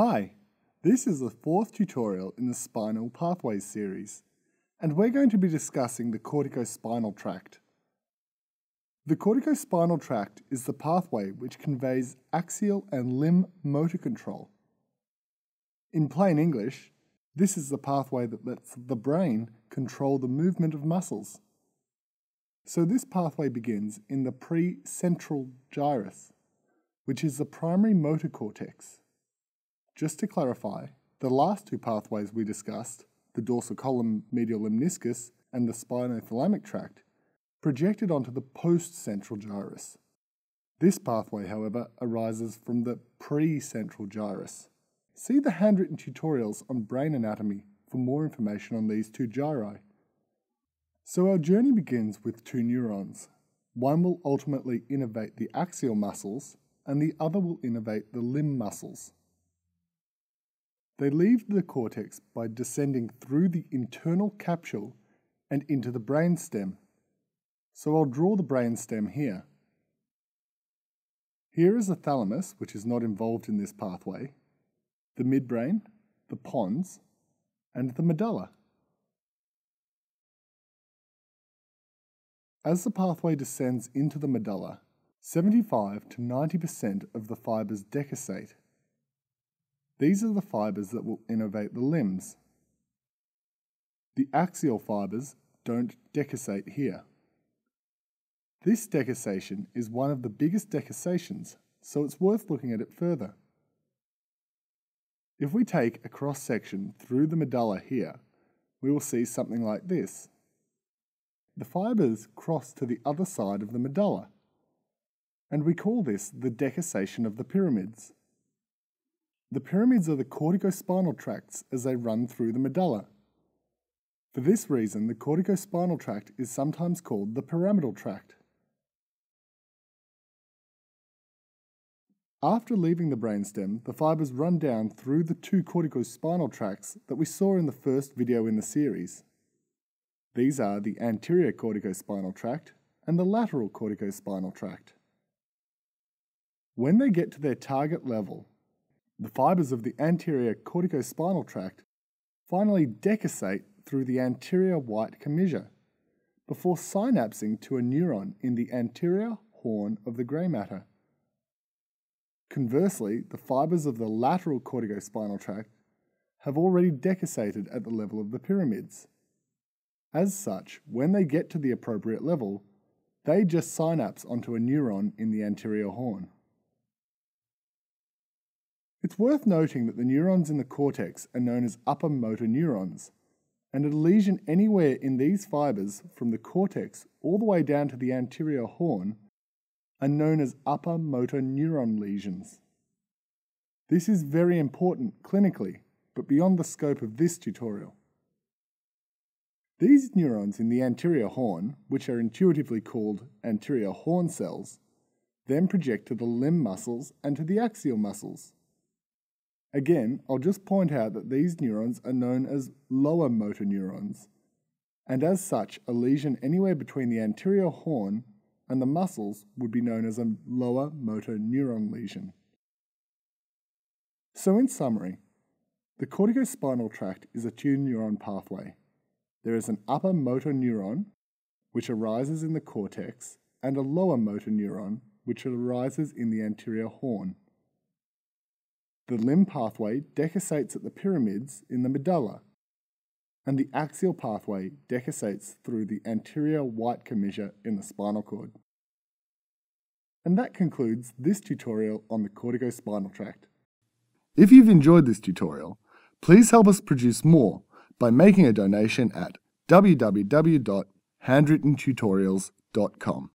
Hi, this is the fourth tutorial in the Spinal Pathways series, and we're going to be discussing the corticospinal tract. The corticospinal tract is the pathway which conveys axial and limb motor control. In plain English, this is the pathway that lets the brain control the movement of muscles. So this pathway begins in the precentral gyrus, which is the primary motor cortex. Just to clarify, the last two pathways we discussed, the dorsal column medial lemniscus and the spinothalamic tract, projected onto the postcentral gyrus. This pathway, however, arises from the precentral gyrus. See the handwritten tutorials on brain anatomy for more information on these two gyri. So our journey begins with two neurons. One will ultimately innervate the axial muscles and the other will innervate the limb muscles. They leave the cortex by descending through the internal capsule and into the brainstem. So I'll draw the brainstem here. Here is the thalamus, which is not involved in this pathway, the midbrain, the pons, and the medulla. As the pathway descends into the medulla, 75 to 90% of the fibres decussate. These are the fibres that will innervate the limbs. The axial fibres don't decussate here. This decussation is one of the biggest decussations, so it's worth looking at it further. If we take a cross section through the medulla here, we will see something like this. The fibres cross to the other side of the medulla, and we call this the decussation of the pyramids. The pyramids are the corticospinal tracts as they run through the medulla. For this reason, the corticospinal tract is sometimes called the pyramidal tract. After leaving the brainstem, the fibres run down through the two corticospinal tracts that we saw in the first video in the series. These are the anterior corticospinal tract and the lateral corticospinal tract. When they get to their target level, the fibres of the anterior corticospinal tract finally decussate through the anterior white commissure before synapsing to a neuron in the anterior horn of the grey matter. Conversely, the fibres of the lateral corticospinal tract have already decussated at the level of the pyramids. As such, when they get to the appropriate level, they just synapse onto a neuron in the anterior horn. It's worth noting that the neurons in the cortex are known as upper motor neurons, and a lesion anywhere in these fibres from the cortex all the way down to the anterior horn are known as upper motor neuron lesions. This is very important clinically, but beyond the scope of this tutorial. These neurons in the anterior horn, which are intuitively called anterior horn cells, then project to the limb muscles and to the axial muscles. Again, I'll just point out that these neurons are known as lower motor neurons, and as such, a lesion anywhere between the anterior horn and the muscles would be known as a lower motor neuron lesion. So, in summary, the corticospinal tract is a two neuron pathway. There is an upper motor neuron, which arises in the cortex, and a lower motor neuron, which arises in the anterior horn. The limb pathway decussates at the pyramids in the medulla, and the axial pathway decussates through the anterior white commissure in the spinal cord. And that concludes this tutorial on the corticospinal tract. If you've enjoyed this tutorial, please help us produce more by making a donation at www.handwrittentutorials.com.